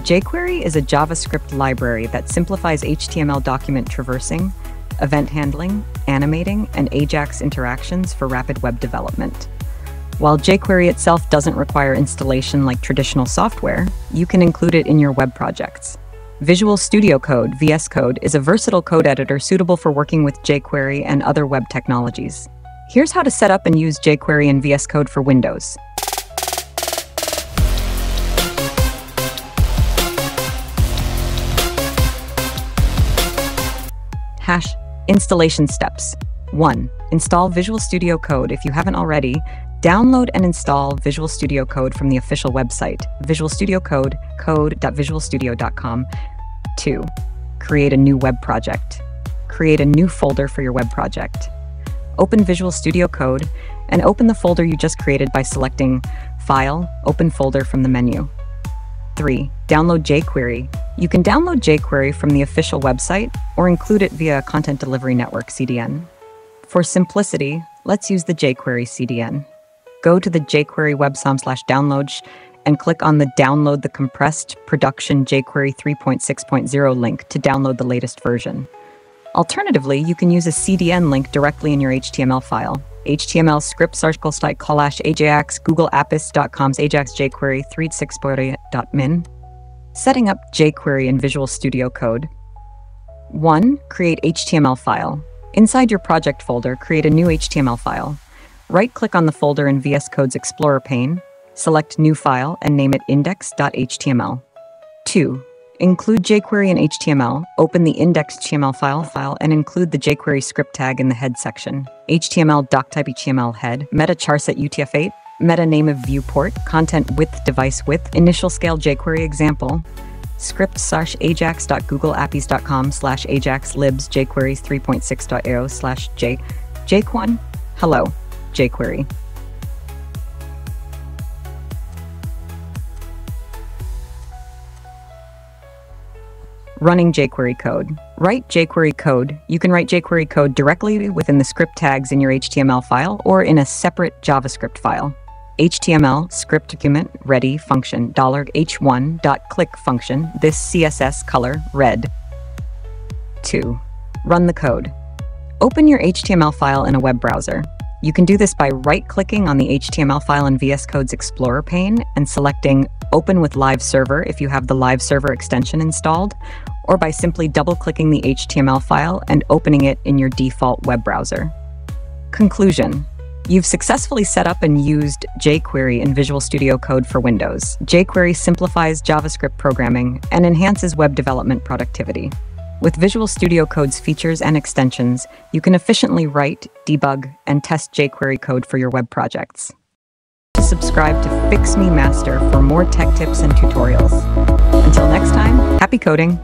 jQuery is a JavaScript library that simplifies HTML document traversing, event handling, animating, and AJAX interactions for rapid web development. While jQuery itself doesn't require installation like traditional software, you can include it in your web projects. Visual Studio Code, VS Code, is a versatile code editor suitable for working with jQuery and other web technologies. Here's how to set up and use jQuery and VS Code for Windows. Hash Installation Steps 1. Install Visual Studio Code if you haven't already. Download and install Visual Studio Code from the official website, Visual Studio Code, code.visualstudio.com. 2. Create a new web project. Create a new folder for your web project. Open Visual Studio Code and open the folder you just created by selecting File, Open Folder from the menu. 3. Download jQuery. You can download jQuery from the official website or include it via a Content Delivery Network CDN. For simplicity, let's use the jQuery CDN go to the jQuery websom slash downloads and click on the Download the Compressed Production jQuery 3.6.0 link to download the latest version. Alternatively, you can use a CDN link directly in your HTML file. HTML script circle site collage ajax googleapis.com's ajax jQuery 36.min. Setting up jQuery in Visual Studio Code. 1. Create HTML file. Inside your project folder, create a new HTML file. Right-click on the folder in VS Code's Explorer pane, select New File, and name it index.html. 2. Include jQuery in HTML, open the index.html file, file and include the jQuery script tag in the head section. HTML doctype HTML head, meta charset UTF-8, meta name of viewport, content width device width, initial scale jQuery example, script slash ajax.googleapis.com slash ajax libs jQuery 3.6.0 slash j jquan hello jQuery. Running jQuery code. Write jQuery code. You can write jQuery code directly within the script tags in your HTML file or in a separate JavaScript file. HTML script document ready function $h1 dot click function this CSS color red. 2. Run the code. Open your HTML file in a web browser. You can do this by right-clicking on the HTML file in VS Code's Explorer pane and selecting Open with Live Server if you have the Live Server extension installed, or by simply double-clicking the HTML file and opening it in your default web browser. Conclusion. You've successfully set up and used jQuery in Visual Studio Code for Windows. jQuery simplifies JavaScript programming and enhances web development productivity. With Visual Studio Code's features and extensions, you can efficiently write, debug, and test jQuery code for your web projects. Subscribe to Fix Me Master for more tech tips and tutorials. Until next time, happy coding!